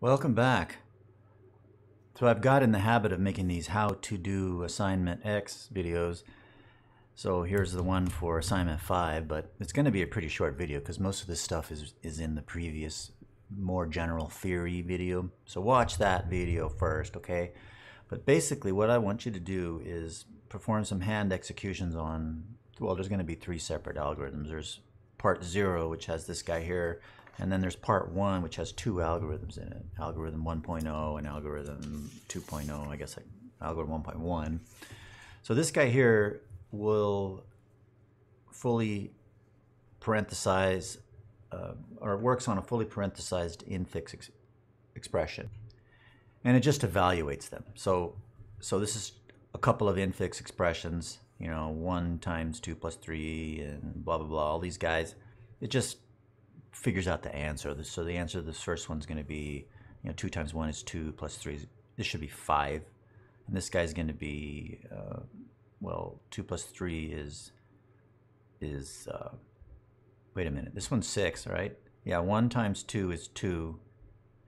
Welcome back. So I've got in the habit of making these how to do assignment X videos. So here's the one for assignment 5, but it's going to be a pretty short video because most of this stuff is, is in the previous more general theory video. So watch that video first, okay? But basically what I want you to do is perform some hand executions on, well, there's going to be three separate algorithms. There's part 0, which has this guy here, and then there's part one, which has two algorithms in it, algorithm 1.0 and algorithm 2.0, I guess like algorithm 1.1. So this guy here will fully parenthesize, uh, or works on a fully parenthesized infix ex expression. And it just evaluates them. So, so this is a couple of infix expressions, you know, 1 times 2 plus 3 and blah, blah, blah, all these guys. It just figures out the answer. So the answer to this first one's going to be, you know, 2 times 1 is 2 plus 3 is, this should be 5. And this guy's going to be, uh, well, 2 plus 3 is, is uh, wait a minute, this one's 6, right? Yeah, 1 times 2 is 2,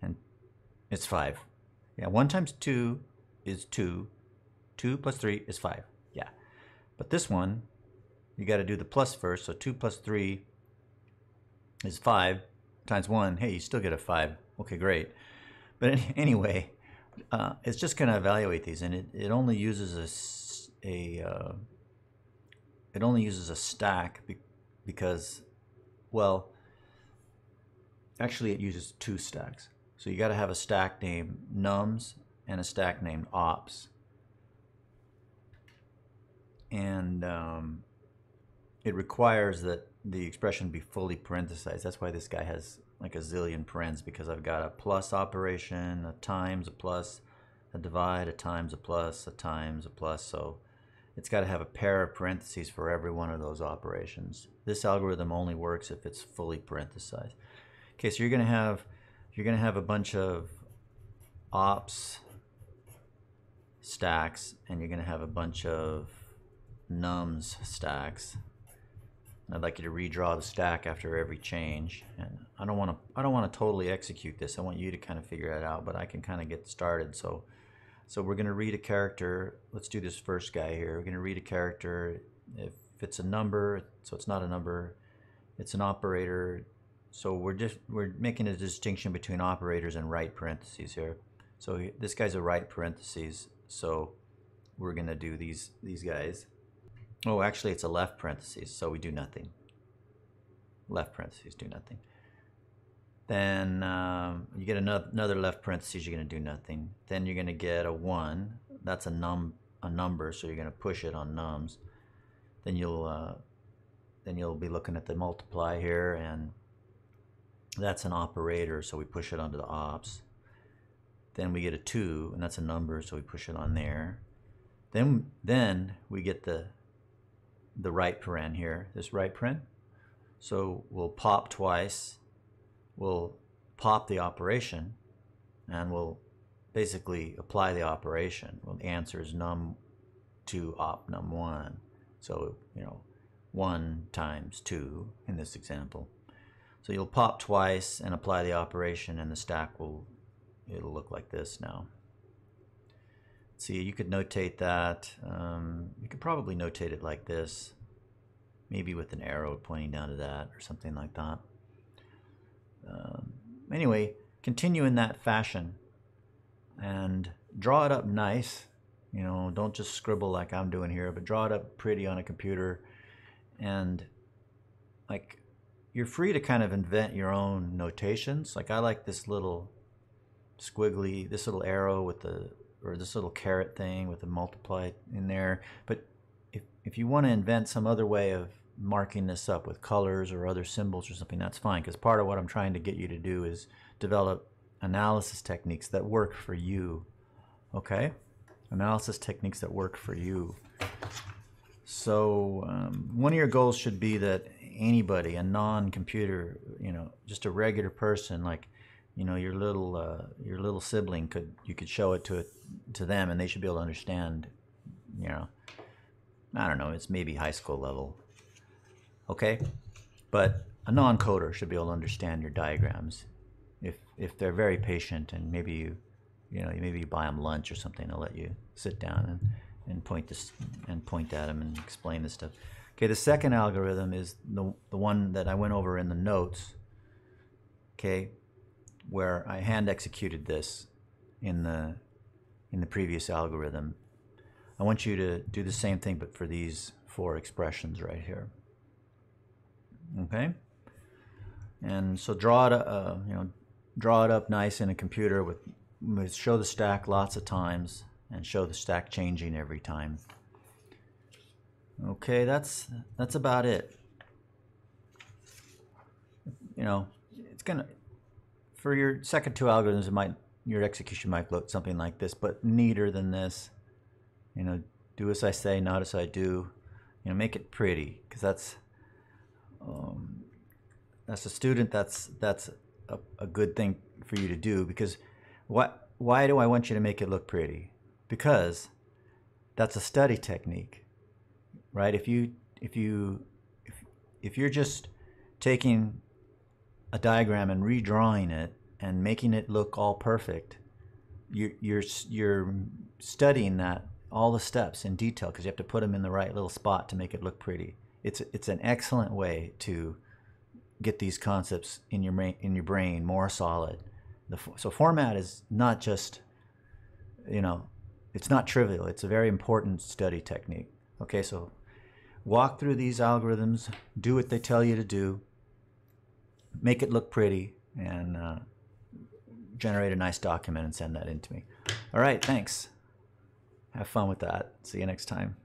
and it's 5. Yeah, 1 times 2 is 2, 2 plus 3 is 5. Yeah. But this one, you got to do the plus first, so 2 plus 3 is 5 times 1. Hey, you still get a 5. Okay, great. But anyway, uh, it's just going to evaluate these, and it, it only uses a, a uh, it only uses a stack be because, well, actually it uses two stacks. So you got to have a stack named nums and a stack named ops. And um, it requires that the expression be fully parenthesized. That's why this guy has like a zillion parens because I've got a plus operation, a times, a plus, a divide, a times, a plus, a times, a plus. So it's got to have a pair of parentheses for every one of those operations. This algorithm only works if it's fully parenthesized. Okay, so you're going to have you're going to have a bunch of ops stacks and you're going to have a bunch of nums stacks I'd like you to redraw the stack after every change. And I don't want to I don't want to totally execute this. I want you to kind of figure it out, but I can kind of get started. So so we're going to read a character. Let's do this first guy here. We're going to read a character. If it's a number, so it's not a number, it's an operator. So we're just we're making a distinction between operators and right parentheses here. So this guy's a right parentheses. So we're going to do these these guys. Oh, actually, it's a left parentheses, so we do nothing. Left parentheses, do nothing. Then um, you get another, another left parentheses, you're going to do nothing. Then you're going to get a 1. That's a num a number, so you're going to push it on nums. Then you'll uh, then you'll be looking at the multiply here, and that's an operator, so we push it onto the ops. Then we get a 2, and that's a number, so we push it on there. Then, then we get the the right paren here, this right paren. So we'll pop twice, we'll pop the operation, and we'll basically apply the operation. Well, the answer is num 2 op num 1. So, you know, 1 times 2 in this example. So you'll pop twice and apply the operation and the stack will, it'll look like this now see, you could notate that. Um, you could probably notate it like this, maybe with an arrow pointing down to that or something like that. Um, anyway, continue in that fashion and draw it up nice. You know, don't just scribble like I'm doing here, but draw it up pretty on a computer. And like, you're free to kind of invent your own notations. Like I like this little squiggly, this little arrow with the or this little caret thing with a multiply in there. But if, if you want to invent some other way of marking this up with colors or other symbols or something, that's fine. Because part of what I'm trying to get you to do is develop analysis techniques that work for you. Okay? Analysis techniques that work for you. So um, one of your goals should be that anybody, a non-computer, you know, just a regular person, like you know your little uh, your little sibling could you could show it to it to them and they should be able to understand you know. I don't know it's maybe high school level. Okay? But a non-coder should be able to understand your diagrams if if they're very patient and maybe you you know maybe you buy them lunch or something they'll let you sit down and and point this and point at them and explain this stuff. Okay the second algorithm is the, the one that i went over in the notes. Okay where i hand executed this in the in the previous algorithm i want you to do the same thing but for these four expressions right here okay and so draw it uh, you know draw it up nice in a computer with, with show the stack lots of times and show the stack changing every time. Okay, that's that's about it. You know, it's gonna for your second two algorithms, it might your execution might look something like this, but neater than this. You know, do as I say, not as I do. You know, make it pretty because that's um, as a student, that's that's a, a good thing for you to do because what why do I want you to make it look pretty? Because that's a study technique, right? If you if you if, if you're just taking a diagram and redrawing it and making it look all perfect, you're you're you're studying that all the steps in detail because you have to put them in the right little spot to make it look pretty. It's it's an excellent way to get these concepts in your in your brain more solid. The, so format is not just, you know, it's not trivial. It's a very important study technique. Okay, so walk through these algorithms, do what they tell you to do, make it look pretty, and uh, generate a nice document and send that in to me. All right, thanks. Have fun with that. See you next time.